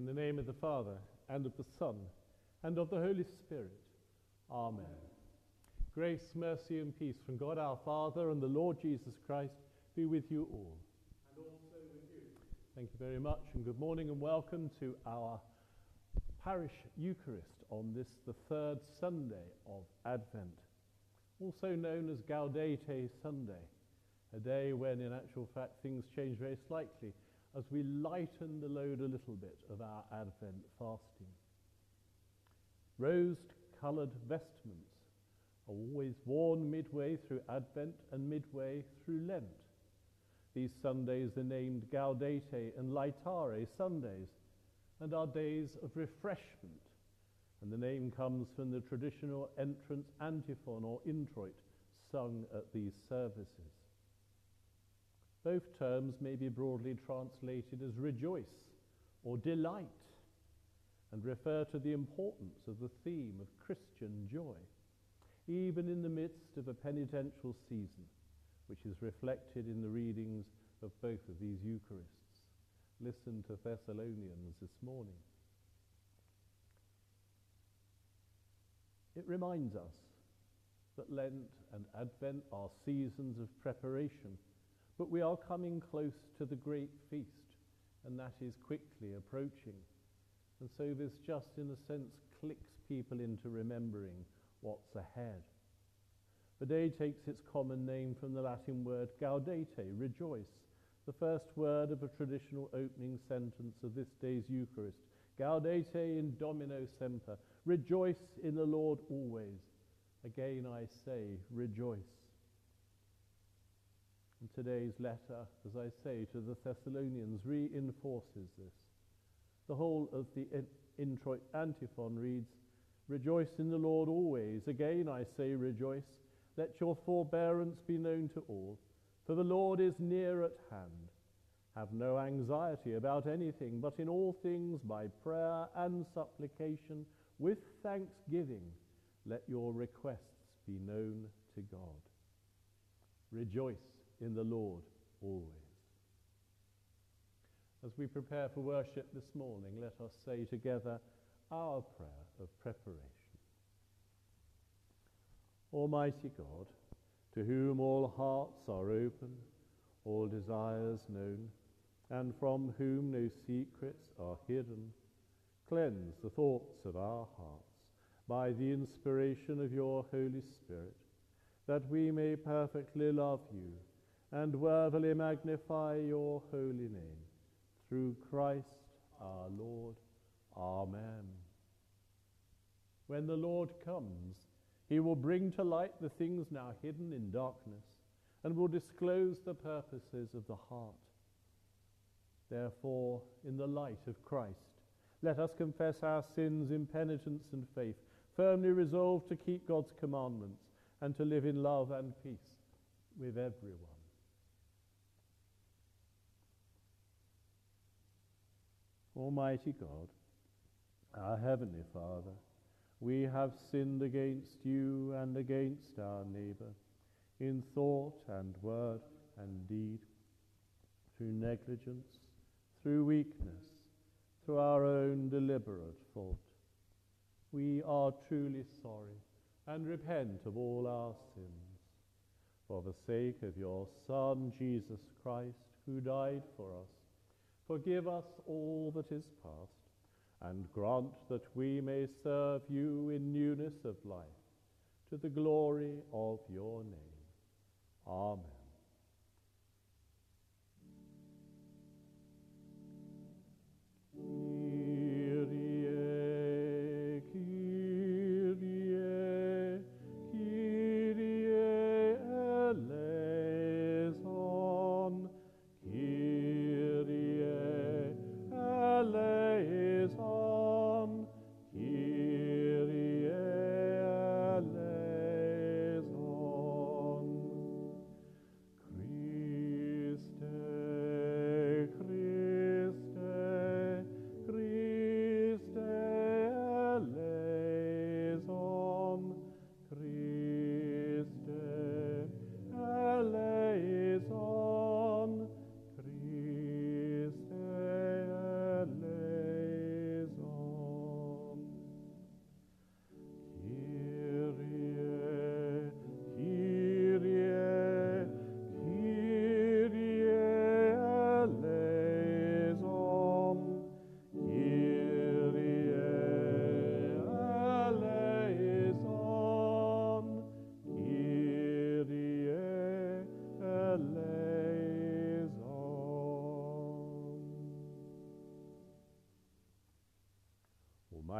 In the name of the Father, and of the Son, and of the Holy Spirit. Amen. Grace, mercy, and peace from God our Father and the Lord Jesus Christ be with you all. And also with you. Thank you very much, and good morning and welcome to our parish Eucharist on this, the third Sunday of Advent, also known as Gaudete Sunday, a day when, in actual fact, things change very slightly as we lighten the load a little bit of our Advent fasting. Rose coloured vestments are always worn midway through Advent and midway through Lent. These Sundays are named Gaudete and Laetare Sundays and are days of refreshment. And the name comes from the traditional entrance antiphon or introit sung at these services. Both terms may be broadly translated as rejoice or delight and refer to the importance of the theme of Christian joy, even in the midst of a penitential season, which is reflected in the readings of both of these Eucharists. Listen to Thessalonians this morning. It reminds us that Lent and Advent are seasons of preparation but we are coming close to the great feast, and that is quickly approaching. And so this just, in a sense, clicks people into remembering what's ahead. The day takes its common name from the Latin word gaudete, rejoice, the first word of a traditional opening sentence of this day's Eucharist. Gaudete in Domino semper, rejoice in the Lord always. Again I say, rejoice. And today's letter, as I say, to the Thessalonians reinforces this. The whole of the introit antiphon reads, Rejoice in the Lord always. Again I say, rejoice. Let your forbearance be known to all, for the Lord is near at hand. Have no anxiety about anything, but in all things by prayer and supplication, with thanksgiving, let your requests be known to God. Rejoice in the Lord always. As we prepare for worship this morning, let us say together our prayer of preparation. Almighty God, to whom all hearts are open, all desires known, and from whom no secrets are hidden, cleanse the thoughts of our hearts by the inspiration of your Holy Spirit, that we may perfectly love you and worthily magnify your holy name. Through Christ our Lord. Amen. When the Lord comes, he will bring to light the things now hidden in darkness and will disclose the purposes of the heart. Therefore, in the light of Christ, let us confess our sins in penitence and faith, firmly resolved to keep God's commandments and to live in love and peace with everyone. Almighty God, our Heavenly Father, we have sinned against you and against our neighbor in thought and word and deed, through negligence, through weakness, through our own deliberate fault. We are truly sorry and repent of all our sins. For the sake of your Son, Jesus Christ, who died for us, Forgive us all that is past, and grant that we may serve you in newness of life, to the glory of your name. Amen.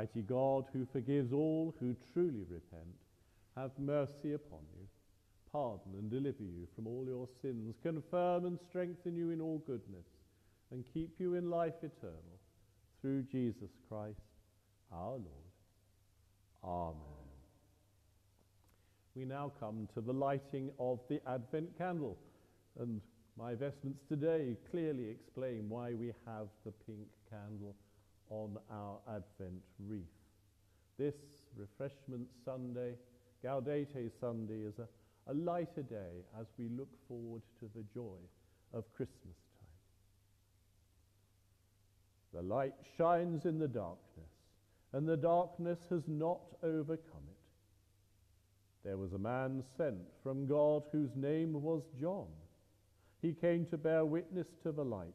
Almighty God, who forgives all who truly repent, have mercy upon you, pardon and deliver you from all your sins, confirm and strengthen you in all goodness, and keep you in life eternal, through Jesus Christ our Lord. Amen. We now come to the lighting of the Advent candle, and my vestments today clearly explain why we have the pink candle on our Advent wreath. This Refreshment Sunday, Gaudete Sunday, is a, a lighter day as we look forward to the joy of Christmas time. The light shines in the darkness, and the darkness has not overcome it. There was a man sent from God whose name was John. He came to bear witness to the light,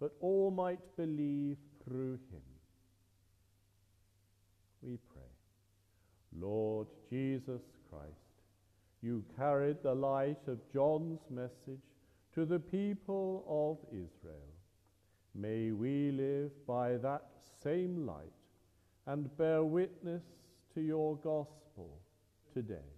but all might believe through him. We pray. Lord Jesus Christ, you carried the light of John's message to the people of Israel. May we live by that same light and bear witness to your gospel today.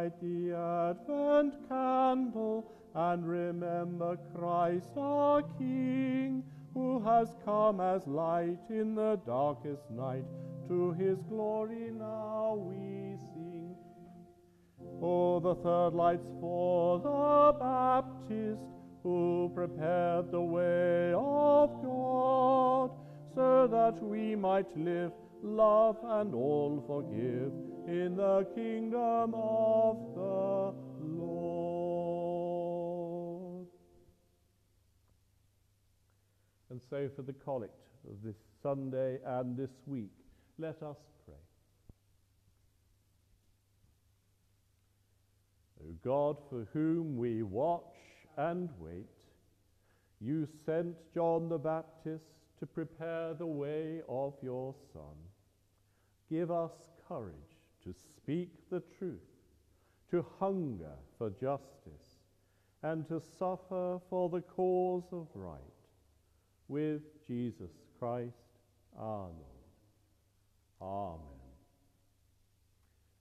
Light the Advent candle and remember Christ our King, who has come as light in the darkest night. To his glory now we sing. Oh, the third lights for the Baptist, who prepared the way of God, so that we might live, love, and all forgive in the kingdom of the Lord. And so, for the collect of this Sunday and this week, let us pray. O God, for whom we watch and wait, you sent John the Baptist to prepare the way of your Son. Give us courage to speak the truth, to hunger for justice, and to suffer for the cause of right, with Jesus Christ our Lord. Amen.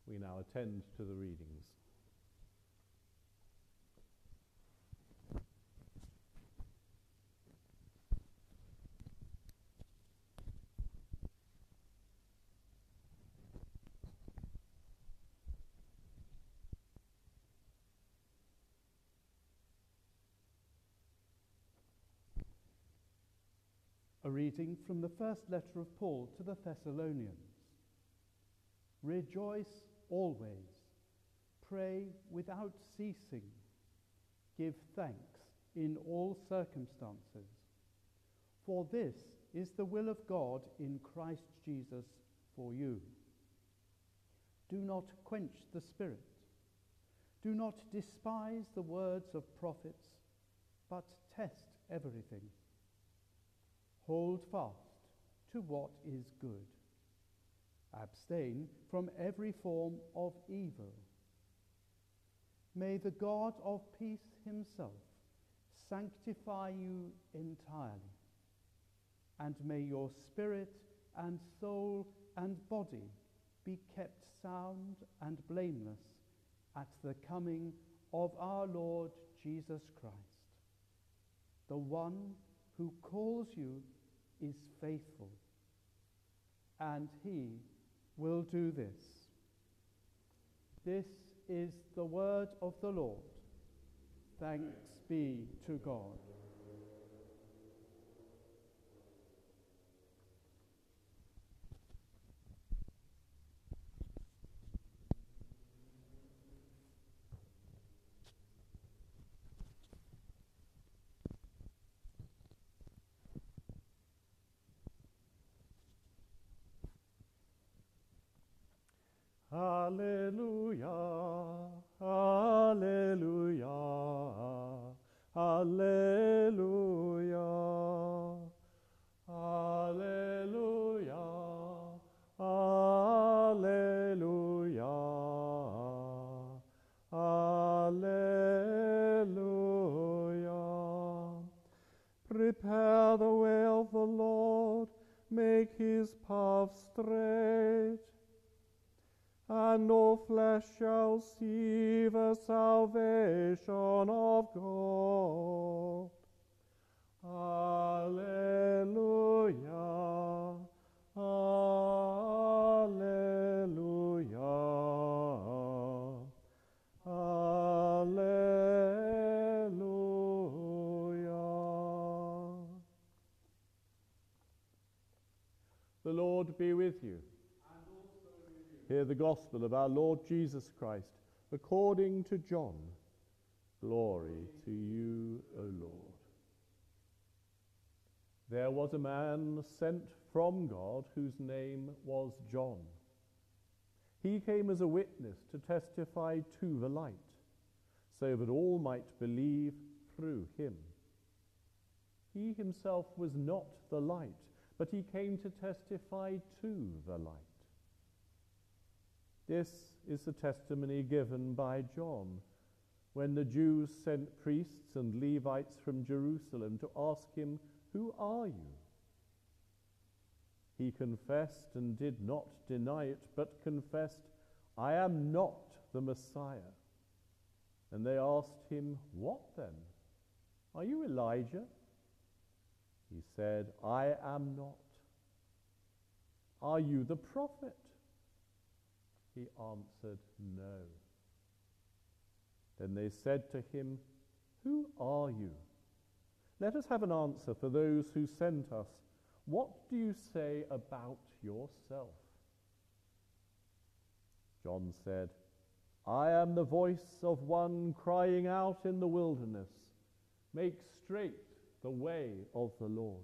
We now attend to the readings. A reading from the first letter of Paul to the Thessalonians. Rejoice always, pray without ceasing, give thanks in all circumstances. For this is the will of God in Christ Jesus for you. Do not quench the Spirit. Do not despise the words of prophets, but test everything Hold fast to what is good. Abstain from every form of evil. May the God of peace himself sanctify you entirely, and may your spirit and soul and body be kept sound and blameless at the coming of our Lord Jesus Christ, the one who calls you is faithful, and he will do this. This is the word of the Lord. Thanks be to God. prepare the way of the Lord, make his path straight. And no flesh shall see the salvation of God. Alleluia. With you. Hear the gospel of our Lord Jesus Christ according to John. Glory to you, O Lord. There was a man sent from God whose name was John. He came as a witness to testify to the light, so that all might believe through him. He himself was not the light, but he came to testify to the light. This is the testimony given by John when the Jews sent priests and Levites from Jerusalem to ask him, Who are you? He confessed and did not deny it, but confessed, I am not the Messiah. And they asked him, What then? Are you Elijah? He said, I am not. Are you the prophet? He answered, No. Then they said to him, Who are you? Let us have an answer for those who sent us. What do you say about yourself? John said, I am the voice of one crying out in the wilderness, Make straight the way of the Lord,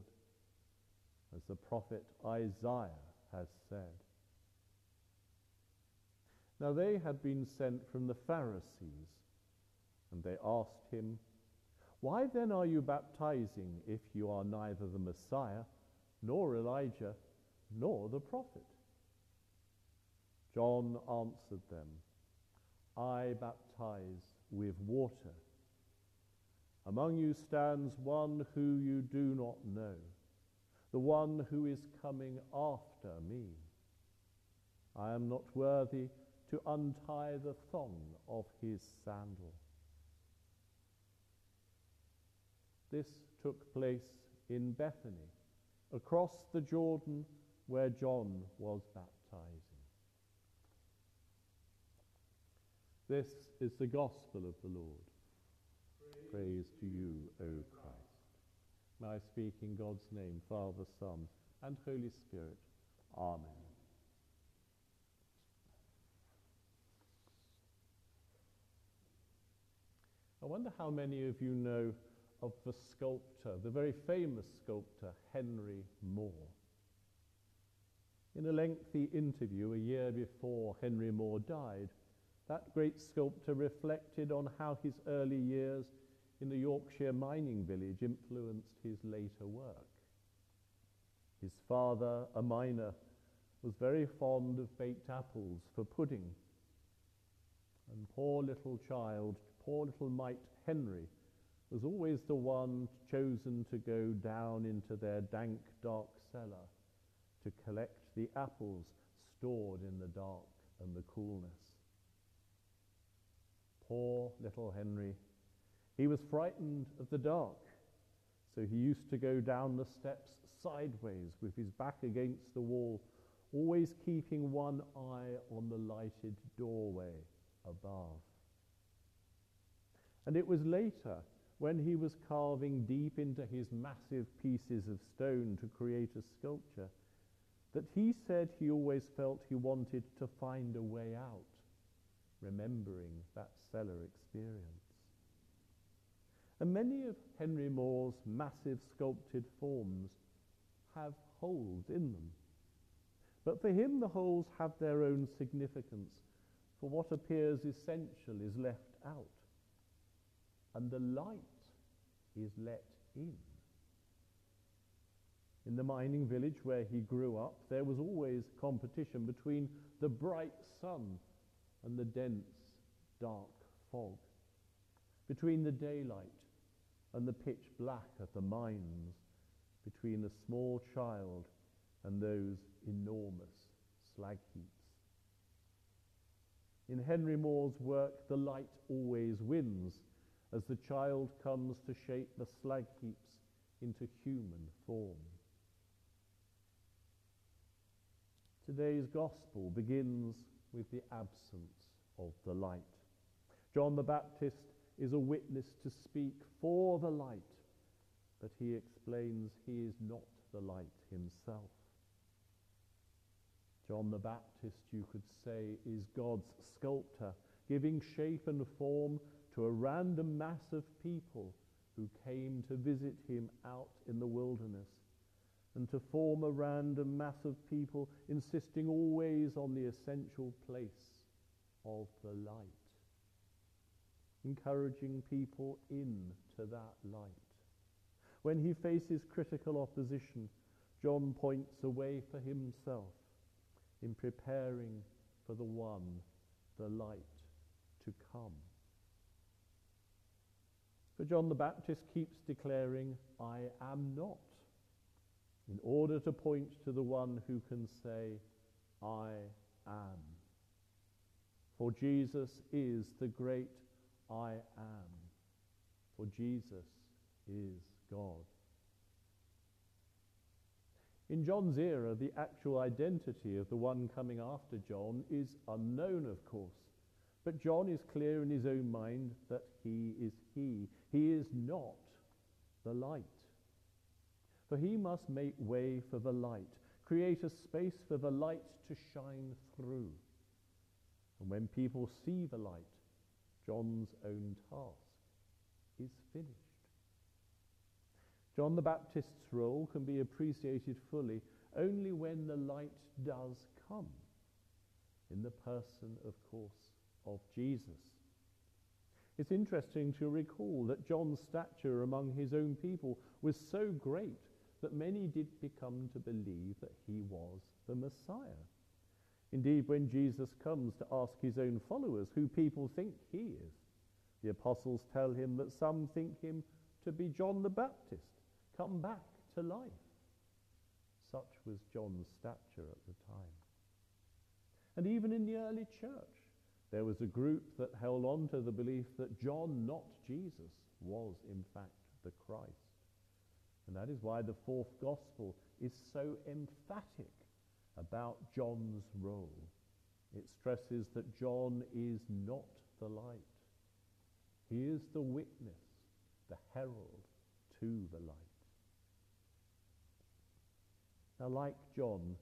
as the prophet Isaiah has said. Now they had been sent from the Pharisees, and they asked him, Why then are you baptizing if you are neither the Messiah, nor Elijah, nor the prophet? John answered them, I baptize with water. Among you stands one who you do not know, the one who is coming after me. I am not worthy to untie the thong of his sandal. This took place in Bethany, across the Jordan where John was baptizing. This is the gospel of the Lord. Praise, to you, O Christ. May I speak in God's name, Father, Son, and Holy Spirit. Amen. I wonder how many of you know of the sculptor, the very famous sculptor, Henry Moore. In a lengthy interview a year before Henry Moore died, that great sculptor reflected on how his early years in the Yorkshire mining village influenced his later work. His father, a miner, was very fond of baked apples for pudding. And poor little child, poor little mite Henry, was always the one chosen to go down into their dank, dark cellar to collect the apples stored in the dark and the coolness. Poor little Henry. He was frightened of the dark, so he used to go down the steps sideways with his back against the wall, always keeping one eye on the lighted doorway above. And it was later, when he was carving deep into his massive pieces of stone to create a sculpture, that he said he always felt he wanted to find a way out, remembering that cellar experience. And many of Henry Moore's massive sculpted forms have holes in them. But for him, the holes have their own significance, for what appears essential is left out and the light is let in. In the mining village where he grew up, there was always competition between the bright sun and the dense, dark fog, between the daylight and the pitch black of the mines, between the small child and those enormous slag heaps. In Henry Moore's work, the light always wins as the child comes to shape the slag heaps into human form. Today's gospel begins with the absence of the light. John the Baptist is a witness to speak for the light, but he explains he is not the light himself. John the Baptist, you could say, is God's sculptor, giving shape and form to a random mass of people who came to visit him out in the wilderness, and to form a random mass of people insisting always on the essential place of the light, encouraging people into that light. When he faces critical opposition, John points a way for himself in preparing for the one, the light, to come. For John the Baptist keeps declaring, I am not, in order to point to the one who can say, I am. For Jesus is the great I am. For Jesus is God. In John's era, the actual identity of the one coming after John is unknown, of course. But John is clear in his own mind that he is he. He is not the light. For he must make way for the light, create a space for the light to shine through. And when people see the light, John's own task is finished. John the Baptist's role can be appreciated fully only when the light does come, in the person, of course, of Jesus. It's interesting to recall that John's stature among his own people was so great that many did become to believe that he was the Messiah. Indeed, when Jesus comes to ask his own followers who people think he is, the apostles tell him that some think him to be John the Baptist, come back to life. Such was John's stature at the time. And even in the early church, there was a group that held on to the belief that John, not Jesus, was in fact the Christ. And that is why the fourth gospel is so emphatic about John's role. It stresses that John is not the light. He is the witness, the herald to the light. Now, like John,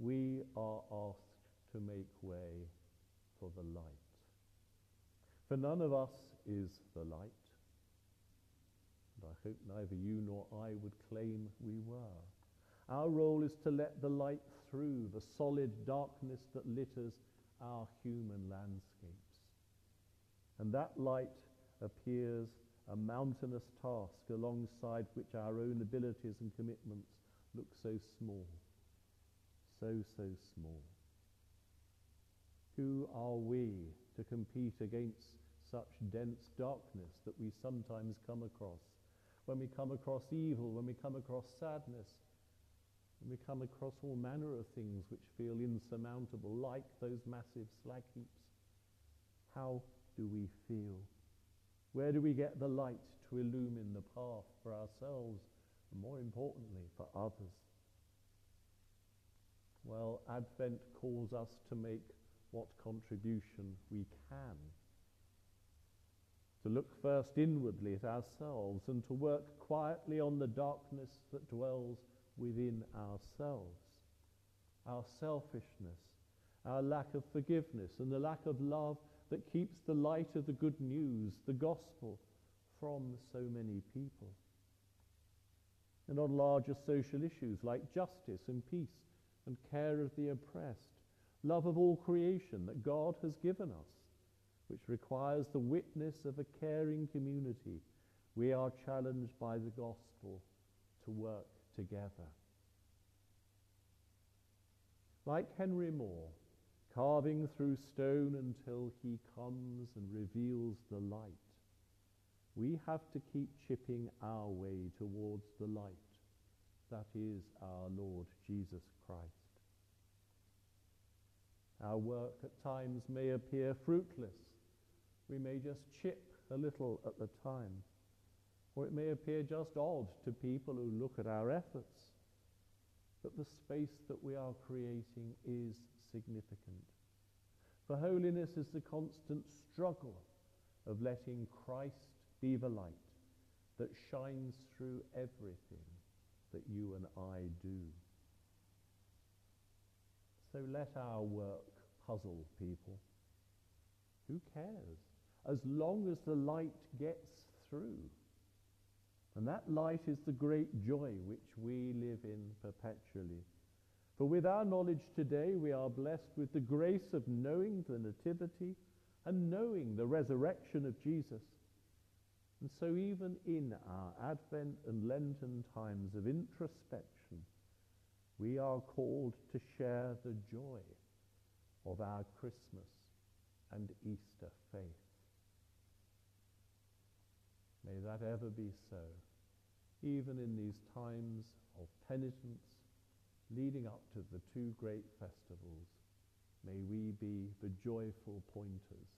we are asked to make way for the light. For none of us is the light, and I hope neither you nor I would claim we were. Our role is to let the light through the solid darkness that litters our human landscapes. And that light appears a mountainous task alongside which our own abilities and commitments look so small, so, so small. Who are we to compete against such dense darkness that we sometimes come across? When we come across evil, when we come across sadness, when we come across all manner of things which feel insurmountable, like those massive slag heaps, how do we feel? Where do we get the light to illumine the path for ourselves and more importantly for others? Well, Advent calls us to make what contribution we can. To look first inwardly at ourselves and to work quietly on the darkness that dwells within ourselves. Our selfishness, our lack of forgiveness, and the lack of love that keeps the light of the good news, the gospel, from so many people. And on larger social issues like justice and peace and care of the oppressed, love of all creation that God has given us, which requires the witness of a caring community, we are challenged by the gospel to work together. Like Henry Moore, carving through stone until he comes and reveals the light, we have to keep chipping our way towards the light that is our Lord Jesus Christ. Our work at times may appear fruitless. We may just chip a little at the time. Or it may appear just odd to people who look at our efforts. But the space that we are creating is significant. For holiness is the constant struggle of letting Christ be the light that shines through everything that you and I do. So let our work puzzle people. Who cares? As long as the light gets through. And that light is the great joy which we live in perpetually. For with our knowledge today, we are blessed with the grace of knowing the Nativity and knowing the resurrection of Jesus. And so, even in our Advent and Lenten times of introspection, we are called to share the joy of our Christmas and Easter faith. May that ever be so, even in these times of penitence leading up to the two great festivals. May we be the joyful pointers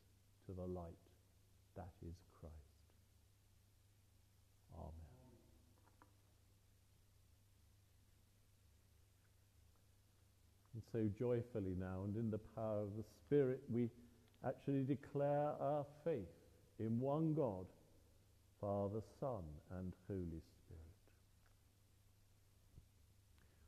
to the light that is Christ. Amen. And so joyfully now and in the power of the Spirit, we actually declare our faith in one God, Father, Son, and Holy Spirit.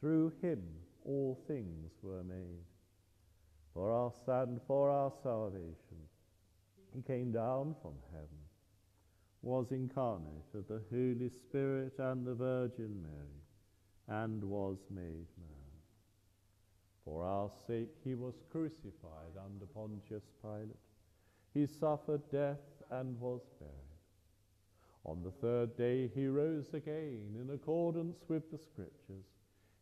Through him all things were made. For us and for our salvation, he came down from heaven, was incarnate of the Holy Spirit and the Virgin Mary, and was made man. For our sake he was crucified under Pontius Pilate. He suffered death and was buried. On the third day he rose again in accordance with the Scriptures.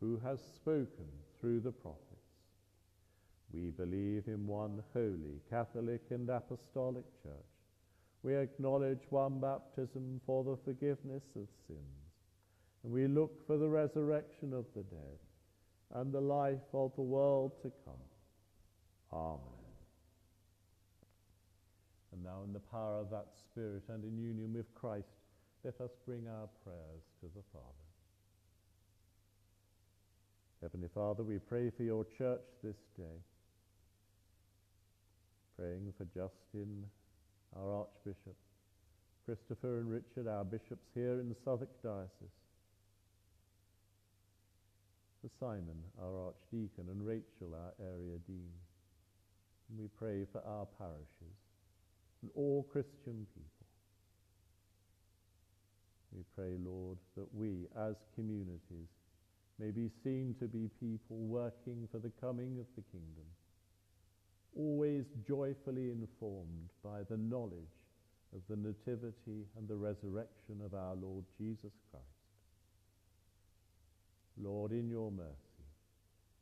who has spoken through the prophets. We believe in one holy, Catholic, and Apostolic Church. We acknowledge one baptism for the forgiveness of sins, and we look for the resurrection of the dead and the life of the world to come. Amen. And now, in the power of that Spirit and in union with Christ, let us bring our prayers to the Father. Heavenly Father, we pray for your church this day, praying for Justin, our Archbishop, Christopher and Richard, our bishops here in the Southwark Diocese, for Simon, our Archdeacon, and Rachel, our Area Dean. And we pray for our parishes and all Christian people. We pray, Lord, that we as communities may be seen to be people working for the coming of the kingdom, always joyfully informed by the knowledge of the nativity and the resurrection of our Lord Jesus Christ. Lord, in your mercy,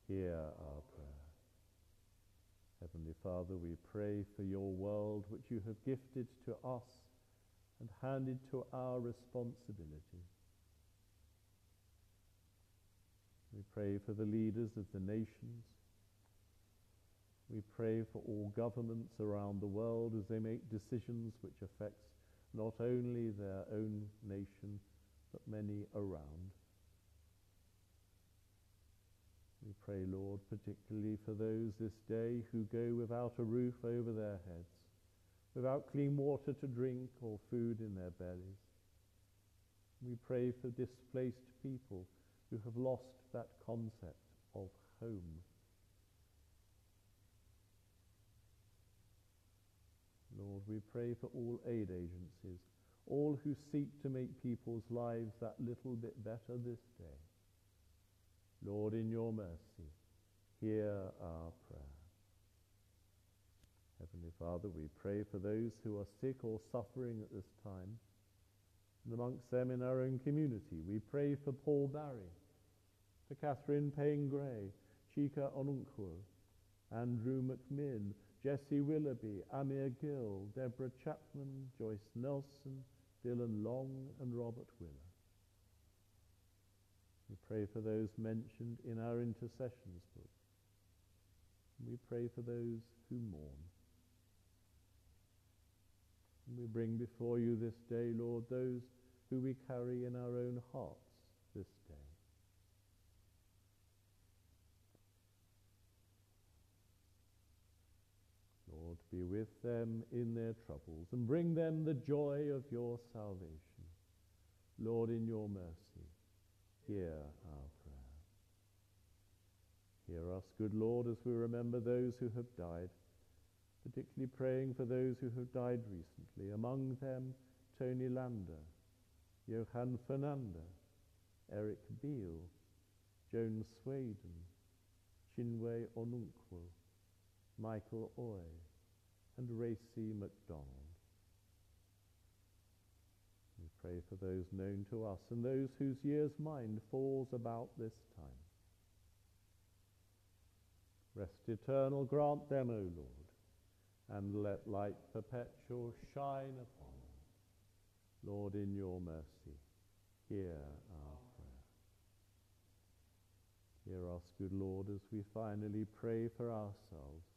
hear our prayer. Heavenly Father, we pray for your world which you have gifted to us and handed to our responsibility. We pray for the leaders of the nations. We pray for all governments around the world as they make decisions which affects not only their own nation, but many around. We pray, Lord, particularly for those this day who go without a roof over their heads, without clean water to drink or food in their bellies. We pray for displaced people who have lost that concept of home. Lord, we pray for all aid agencies, all who seek to make people's lives that little bit better this day. Lord, in your mercy, hear our prayer. Heavenly Father, we pray for those who are sick or suffering at this time. And amongst them in our own community, we pray for Paul Barry, for Catherine Payne Gray, Chika Onunkwo, Andrew McMinn, Jesse Willoughby, Amir Gill, Deborah Chapman, Joyce Nelson, Dylan Long, and Robert Willer. We pray for those mentioned in our intercessions book. We pray for those who mourn. We bring before you this day, Lord, those who we carry in our own hearts this day. Lord, be with them in their troubles and bring them the joy of your salvation. Lord, in your mercy, hear our prayer. Hear us, good Lord, as we remember those who have died, particularly praying for those who have died recently, among them Tony Lander, Johan Fernanda, Eric Beale, Joan Swaden, Chinwe Onunkwo, Michael Oy, and Racy MacDonald. We pray for those known to us and those whose year's mind falls about this time. Rest eternal grant them, O Lord, and let light perpetual shine upon them. Lord, in your mercy, hear our prayer. Hear us, good Lord, as we finally pray for ourselves.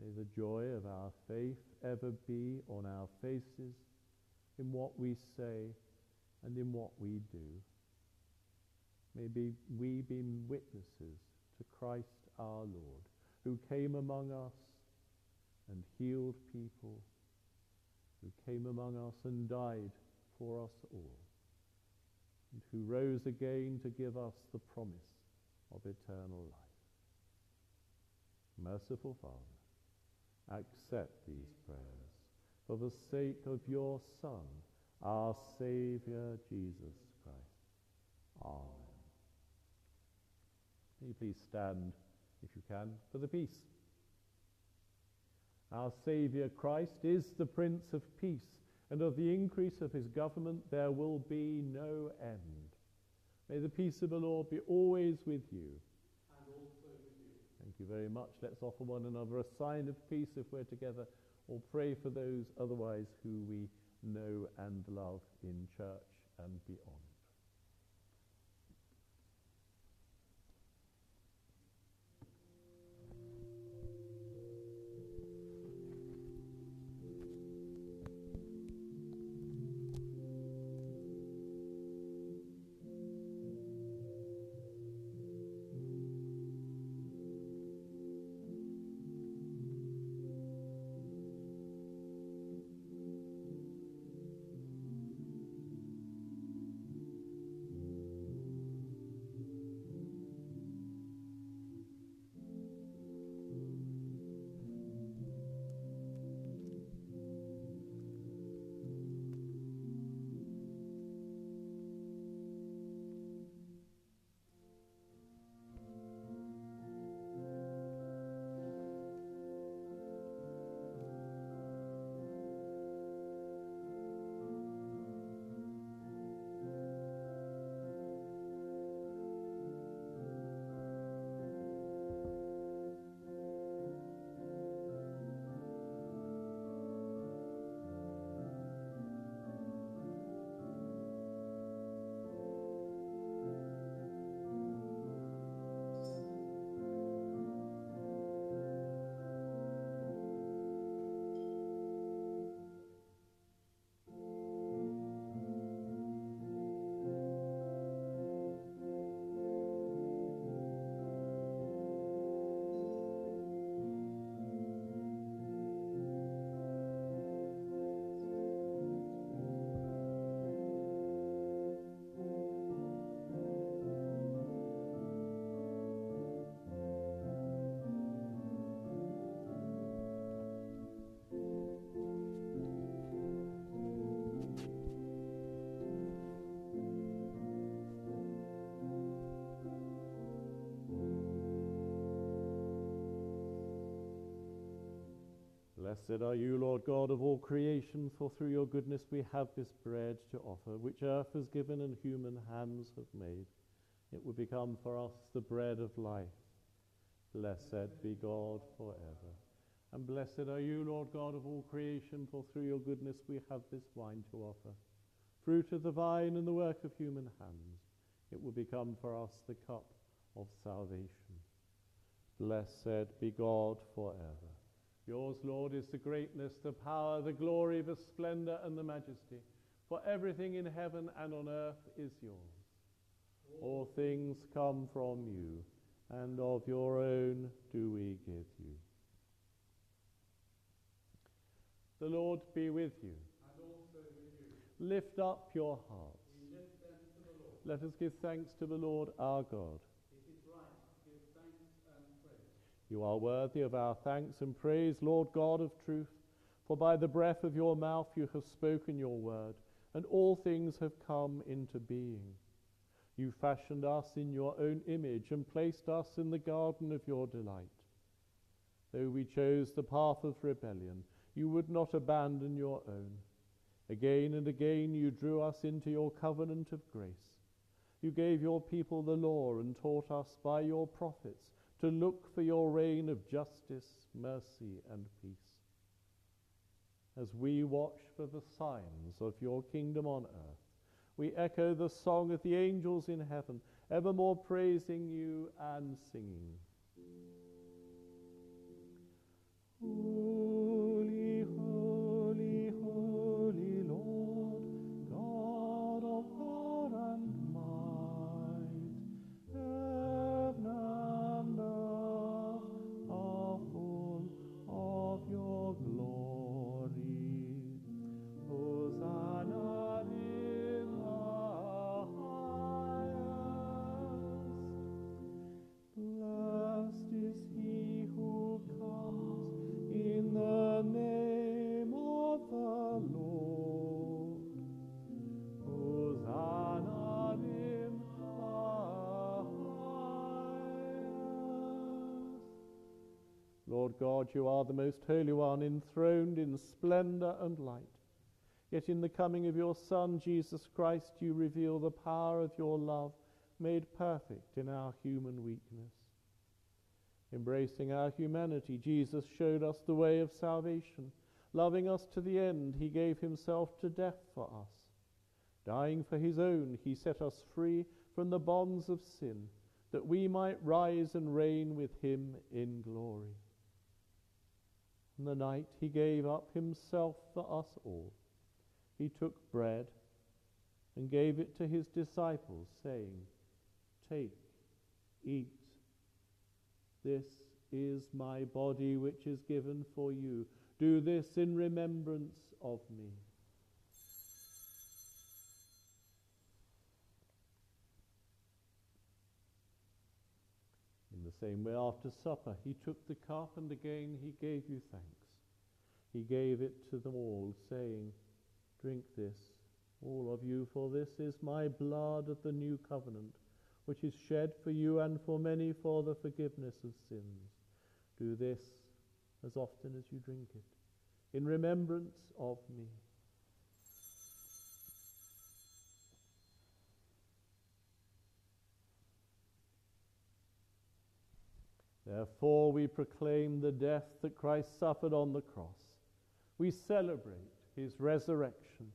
May the joy of our faith ever be on our faces in what we say and in what we do. May be, we be witnesses to Christ our Lord, who came among us and healed people, who came among us and died for us all, and who rose again to give us the promise of eternal life. Merciful Father, accept these prayers for the sake of your Son, our Saviour, Jesus Christ. Amen. May you please stand, if you can, for the peace. Our Saviour Christ is the Prince of Peace, and of the increase of his government there will be no end. May the peace of the Lord be always with you you very much. Let's offer one another a sign of peace if we're together, or pray for those otherwise who we know and love in church and beyond. Blessed are you, Lord God of all creation, for through your goodness we have this bread to offer, which earth has given and human hands have made. It will become for us the bread of life. Blessed be God forever. And blessed are you, Lord God of all creation, for through your goodness we have this wine to offer. Fruit of the vine and the work of human hands, it will become for us the cup of salvation. Blessed be God forever. Yours, Lord, is the greatness, the power, the glory, the splendor, and the majesty. For everything in heaven and on earth is yours. All things come from you, and of your own do we give you. The Lord be with you. With you. Lift up your hearts. Let us give thanks to the Lord our God. You are worthy of our thanks and praise, Lord God of truth, for by the breath of your mouth you have spoken your word, and all things have come into being. You fashioned us in your own image and placed us in the garden of your delight. Though we chose the path of rebellion, you would not abandon your own. Again and again you drew us into your covenant of grace. You gave your people the law and taught us by your prophets to look for your reign of justice, mercy, and peace. As we watch for the signs of your kingdom on earth, we echo the song of the angels in heaven, evermore praising you and singing. Holy, You are the most holy one, enthroned in splendor and light. Yet in the coming of your Son, Jesus Christ, you reveal the power of your love made perfect in our human weakness. Embracing our humanity, Jesus showed us the way of salvation. Loving us to the end, he gave himself to death for us. Dying for his own, he set us free from the bonds of sin, that we might rise and reign with him in glory. In the night, he gave up himself for us all. He took bread and gave it to his disciples, saying, Take, eat. This is my body which is given for you. Do this in remembrance of me. The same way, after supper, he took the cup and again he gave you thanks. He gave it to them all, saying, Drink this, all of you, for this is my blood of the new covenant, which is shed for you and for many for the forgiveness of sins. Do this as often as you drink it, in remembrance of me. Therefore, we proclaim the death that Christ suffered on the cross. We celebrate his resurrection,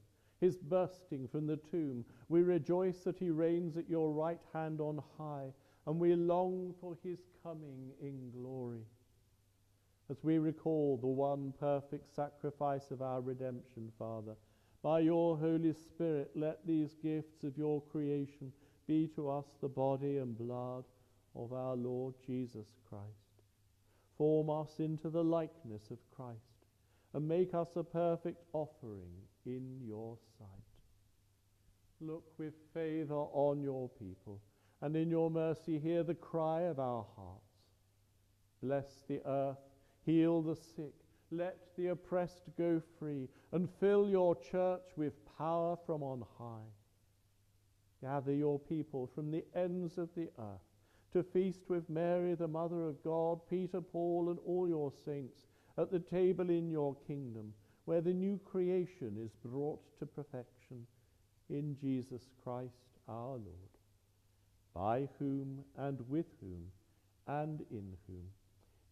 his bursting from the tomb. We rejoice that he reigns at your right hand on high, and we long for his coming in glory. As we recall the one perfect sacrifice of our redemption, Father, by your Holy Spirit, let these gifts of your creation be to us the body and blood of our Lord Jesus Christ. Form us into the likeness of Christ and make us a perfect offering in your sight. Look with favor on your people, and in your mercy hear the cry of our hearts. Bless the earth, heal the sick, let the oppressed go free, and fill your church with power from on high. Gather your people from the ends of the earth to feast with Mary, the Mother of God, Peter, Paul, and all your saints at the table in your kingdom, where the new creation is brought to perfection in Jesus Christ our Lord, by whom and with whom and in whom,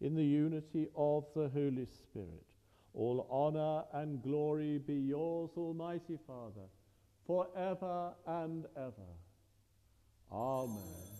in the unity of the Holy Spirit, all honor and glory be yours, Almighty Father, for ever and ever. Amen.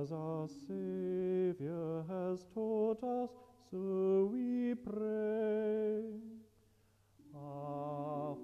As our Saviour has taught us, so we pray. Our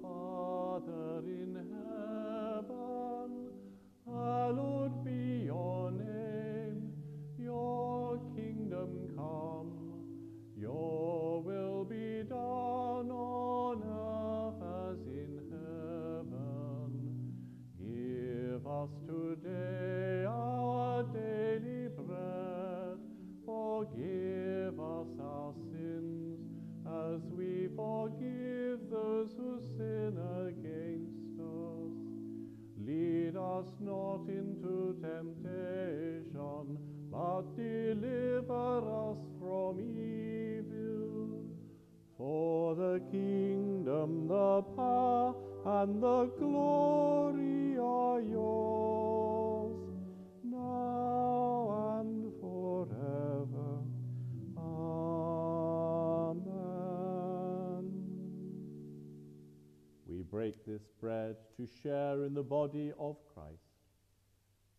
this bread to share in the body of Christ.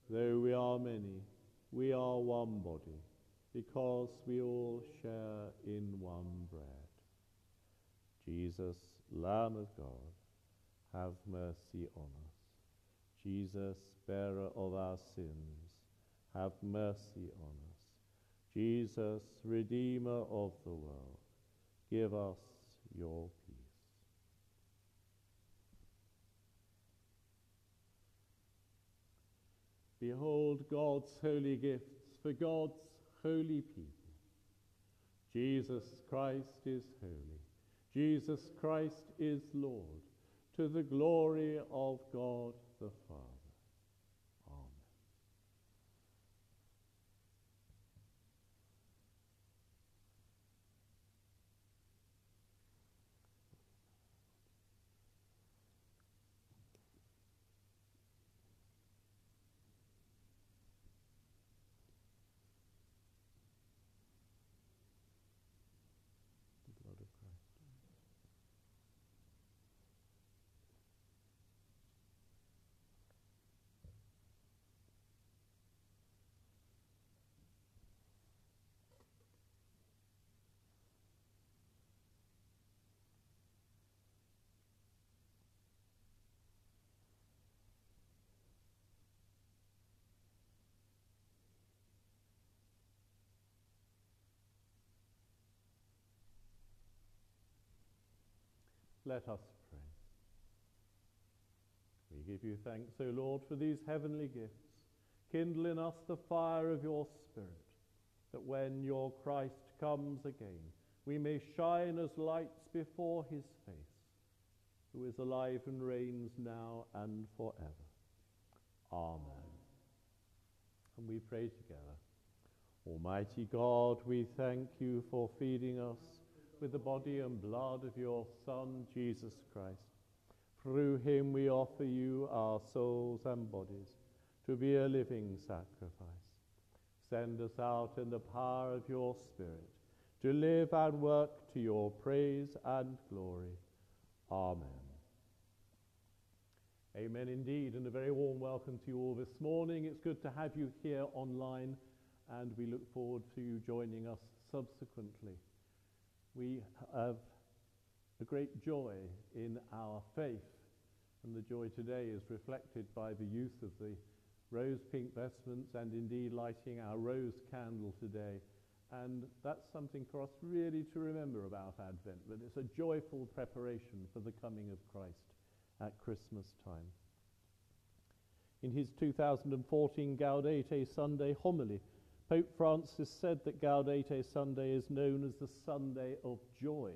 Though we are many, we are one body, because we all share in one bread. Jesus, Lamb of God, have mercy on us. Jesus, bearer of our sins, have mercy on us. Jesus, Redeemer of the world, give us your peace. Behold God's holy gifts for God's holy people. Jesus Christ is holy. Jesus Christ is Lord, to the glory of God the Father. Amen. The blood of Christ. Let us pray. We give you thanks, O Lord, for these heavenly gifts. Kindle in us the fire of your Spirit, that when your Christ comes again, we may shine as lights before his face, who is alive and reigns now and forever. Amen. And we pray together. Almighty God, we thank you for feeding us with the body and blood of your Son, Jesus Christ. Through him we offer you our souls and bodies to be a living sacrifice. Send us out in the power of your Spirit to live and work to your praise and glory. Amen. Amen indeed, and a very warm welcome to you all this morning. It's good to have you here online, and we look forward to you joining us subsequently we have a great joy in our faith, and the joy today is reflected by the use of the rose pink vestments and indeed lighting our rose candle today. And that's something for us really to remember about Advent, that it's a joyful preparation for the coming of Christ at Christmas time. In his 2014 Gaudete Sunday homily, Pope Francis said that Gaudete Sunday is known as the Sunday of joy,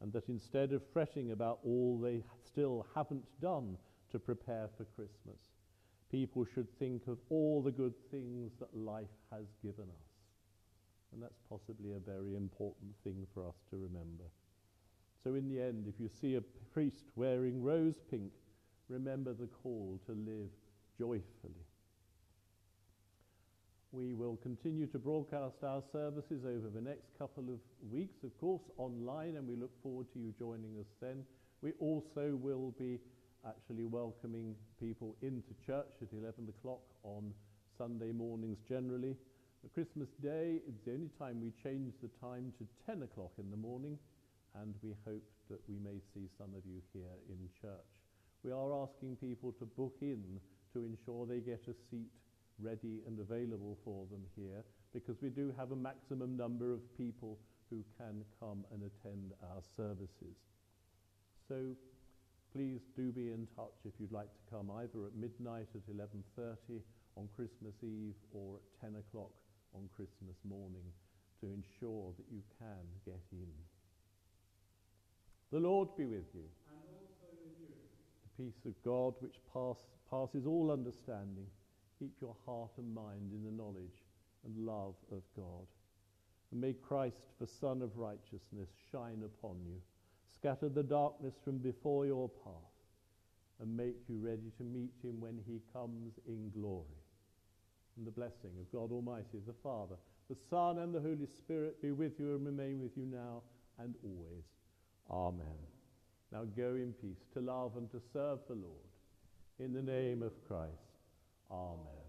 and that instead of fretting about all they still haven't done to prepare for Christmas, people should think of all the good things that life has given us. And that's possibly a very important thing for us to remember. So, in the end, if you see a priest wearing rose pink, remember the call to live joyfully. We will continue to broadcast our services over the next couple of weeks, of course, online, and we look forward to you joining us then. We also will be actually welcoming people into church at 11 o'clock on Sunday mornings generally. The Christmas Day is the only time we change the time to 10 o'clock in the morning, and we hope that we may see some of you here in church. We are asking people to book in to ensure they get a seat ready and available for them here, because we do have a maximum number of people who can come and attend our services. So please do be in touch if you'd like to come either at midnight at 11.30 on Christmas Eve or at 10 o'clock on Christmas morning to ensure that you can get in. The Lord be with you. And also with you. The peace of God, which pass, passes all understanding, keep your heart and mind in the knowledge and love of God. And may Christ, the Sun of righteousness, shine upon you, scatter the darkness from before your path, and make you ready to meet him when he comes in glory. And the blessing of God Almighty, the Father, the Son, and the Holy Spirit be with you and remain with you now and always. Amen. Now go in peace to love and to serve the Lord. In the name of Christ. Amen.